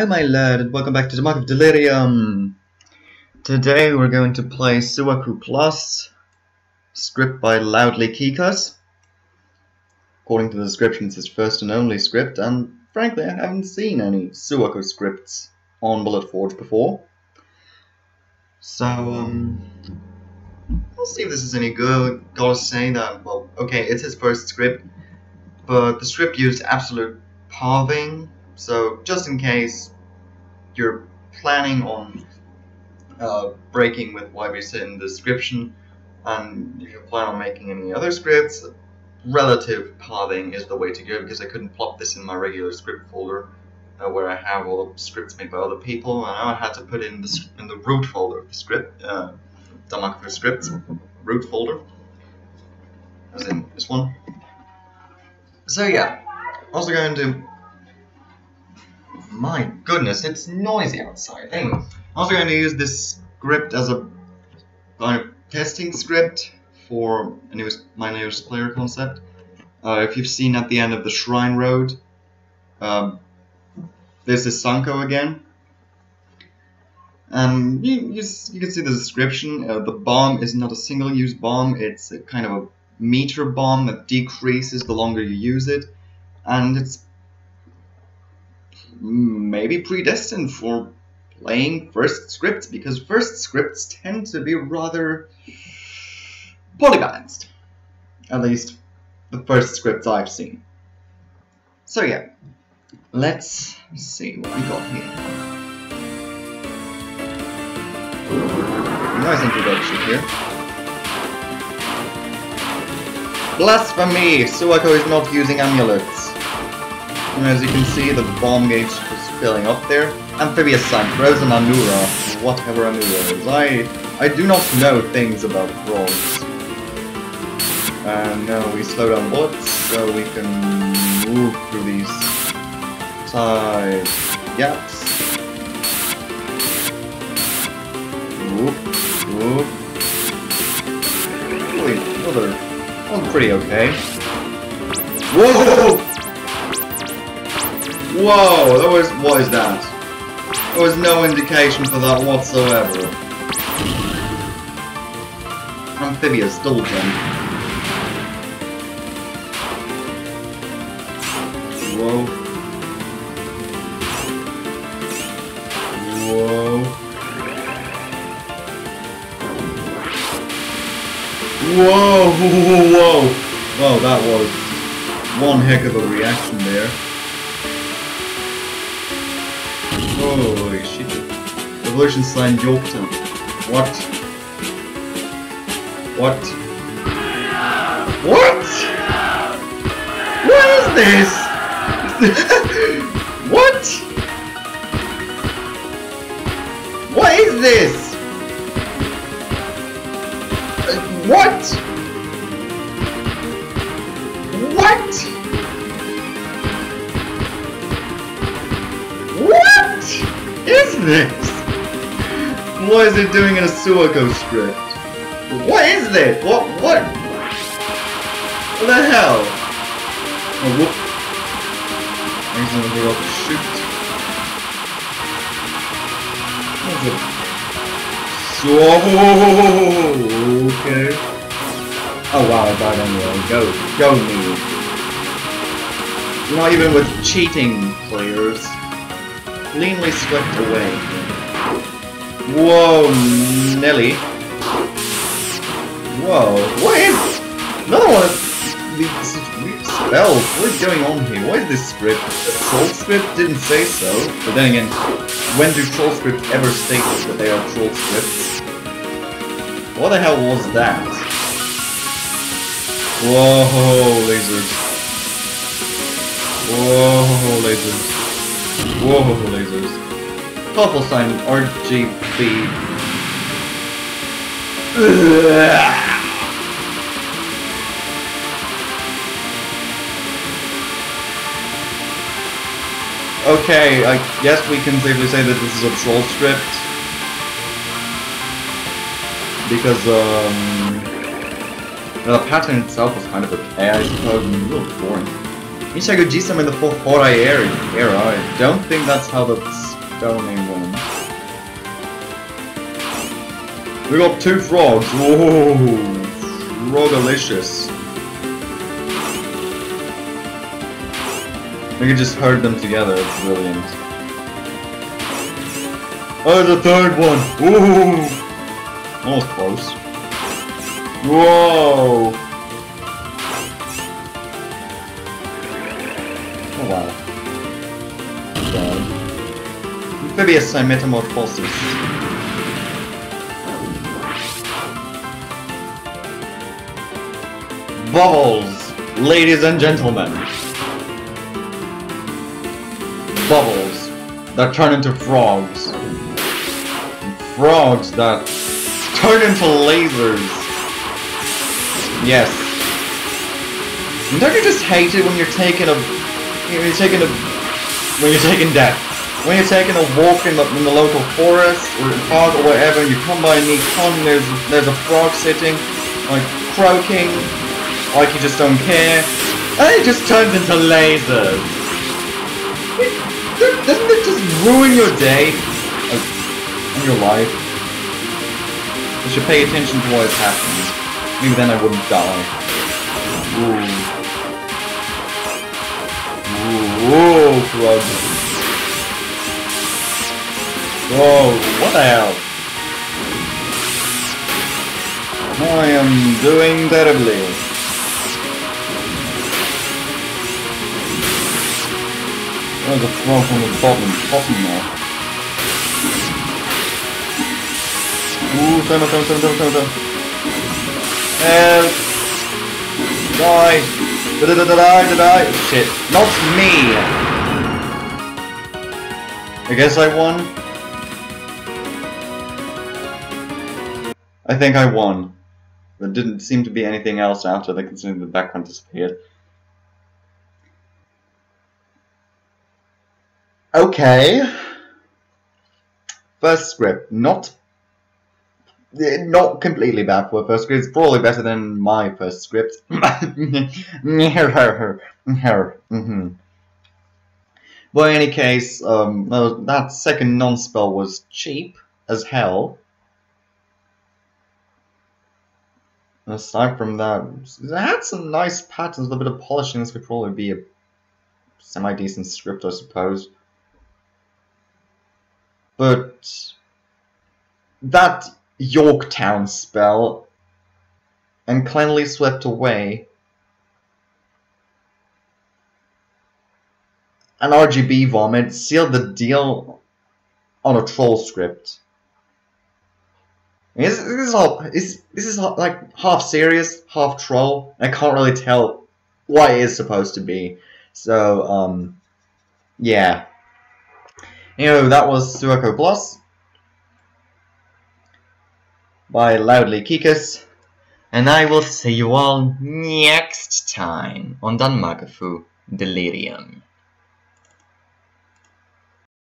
Oh my lad and welcome back to Danmakufu Delirium! Today we're going to play Suwako Plus, script by Loudly Kikas. According to the description, it's his first and only script, and frankly, I haven't seen any Suwako scripts on Bullet Forge before. So, um, I'll see if this is any good. Gotta say that, well, okay, it's his first script, but the script used absolute pathing so just in case you're planning on uh, breaking with what we said in the description, and if you plan on making any other scripts, relative pathing is the way to go because I couldn't plop this in my regular script folder uh, where I have all the scripts made by other people, and I had to put in the in the root folder of the script, uh, for scripts root folder, as in this one. So yeah, also going to my goodness, it's noisy outside. Anyway, I'm also going to use this script as a kind of testing script for newest, my newest player concept. Uh, if you've seen at the end of the Shrine Road, um, this is Sanko again. And you, you, you, can see the description. Uh, the bomb is not a single-use bomb, it's a kind of a meter bomb that decreases the longer you use it. And it's maybe predestined for playing first scripts because first scripts tend to be rather polybalanced. At least the first scripts I've seen. So yeah, let's see what we got here. Nice introduction here. Blasphemy! Suwako is not using amulets. And as you can see, the bomb gauge is filling up there. Amphibious sign, frozen Anura, whatever Anura is. I I do not know things about frogs. And uh, now we slow down bullets so we can move through these side gaps. Whoop, whoop. Really, another one pretty okay. Whoa! Whoa, that was, what is that? There was no indication for that whatsoever. Amphibious, double jump. Whoa. Whoa. Whoa, whoa, whoa, whoa, that was one heck of a reaction there. Holy shit. Revolution sign Yorktown. What? What? What? What is this? what? What is this? Uh, what? This? What is it doing in a Suwako script? What is this? What? What? What the hell? Oh, whoop. Accidentally got shoot. What's it? So okay. Oh wow, I died anyway. Go, go me. Not even with cheating players cleanly swept away. Whoa, Nelly. Whoa, what is... Another one of these weird spells. What is going on here? What is this script? Troll script didn't say so. But then again, when do troll scripts ever state that they are troll scripts? What the hell was that? Whoa, lasers. Whoa, lasers. Whoa, lasers. Purple sign RGB. Okay, I guess we can safely say that this is a troll script. Because, um... The pattern itself was kind of okay, I suppose, and a little boring. Ishagu Jisam in the 4th Horai era. I don't think that's how the spell name one. We got two frogs. Whoa, frogalicious. We could just herd them together. It's brilliant. Oh, the third one. Ooh, almost close. Whoa. Oh wow. God. Amphibious metamorphosis. Bubbles, ladies and gentlemen. Bubbles that turn into frogs. Frogs that turn into lasers. Yes. Don't you just hate it when you're taking a when you're taking a when you're taking death? When you're taking a walk in the, in the local forest or park or whatever, you come by a neat pond and there's there's a frog sitting, like croaking, like you just don't care, and it just turns into lasers. Doesn't it just ruin your day and your life? You should pay attention to what is happening. Maybe then I wouldn't die. Ooh. Whoa, crud. Whoa, what the hell? I am doing terribly. There's a frog on the bottom, bottom there. Ooh, turn, turn, turn, turn, turn, turn. Help! Die! Did I, did I, did I? Shit. Not me! I guess I won? I think I won. There didn't seem to be anything else after that considering the background disappeared. Okay. First script. Not not completely bad for a first script. It's probably better than my first script. But in any case, um, that second non-spell was cheap as hell. Aside from that, it had some nice patterns, a little bit of polishing. This could probably be a semi-decent script, I suppose. But that Yorktown spell and cleanly swept away. An RGB vomit sealed the deal on a troll script. This, this is all. This, this is like half serious, half troll. I can't really tell what it is supposed to be. So, um, yeah. Know, that was Suwako Plus by Loudly Kikas, and I will see you all next time on Danmakufu Delirium.